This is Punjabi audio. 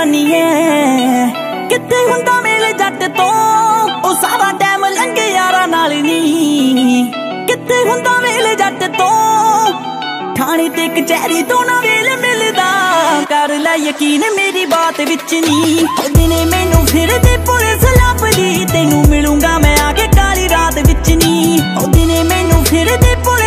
ਜਾਨੀ ਐ ਕਿੱਥੇ ਹੁੰਦਾ ਮੇਲ ਜੱਟ ਤੋਂ? ਉਹ ਸਾਰਾ ਟਾਈਮ ਲੰਘ ਯਾਰਾਂ ਨਾਲ ਨਹੀਂ। ਕਿੱਥੇ ਹੁੰਦਾ ਮੇਲ ਜੱਟ ਤੋਂ? ਥਾਣੇ ਤੇ ਕਚਹਿਰੀ ਤੋਂ ਨਾ ਵੇਲ ਮਿਲਦਾ। ਕਰ ਲੈ ਯਕੀਨ ਮੇਰੀ ਬਾਤ ਵਿੱਚ ਨਹੀਂ। ਦਿਨੇ ਮੈਨੂੰ ਫਿਰ ਫਿਰਦੇ ਪੁਲਿਸ ਲੱਭਦੀ, ਤੈਨੂੰ ਮਿਲੂੰਗਾ ਮੈਂ ਆ ਕੇ ਕਾਲੀ ਰਾਤ ਵਿੱਚ ਨਹੀਂ। ਉਹ ਦਿਨੇ ਮੈਨੂੰ ਫਿਰਦੇ ਪੁਲਿਸ